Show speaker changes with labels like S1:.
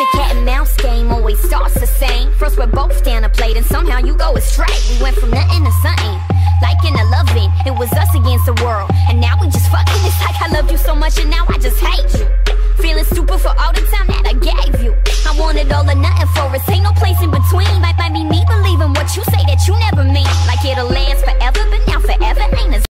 S1: The cat and mouse game always starts the same. First we're both down a plate and somehow you go astray. We went from nothing to something, liking to loving. It was us against the world, and now we just fucking. It's like I love you so much and now I just hate you. Feeling stupid for all the time that I gave you. I wanted all or nothing for us, ain't no place in between